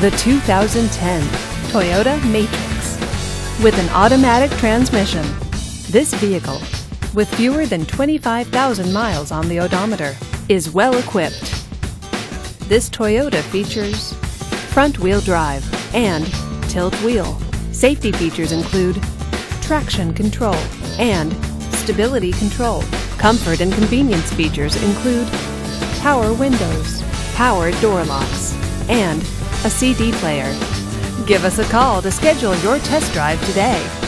The 2010 Toyota Matrix. With an automatic transmission, this vehicle, with fewer than 25,000 miles on the odometer, is well equipped. This Toyota features front wheel drive and tilt wheel. Safety features include traction control and stability control. Comfort and convenience features include power windows, power door locks, and a CD player. Give us a call to schedule your test drive today.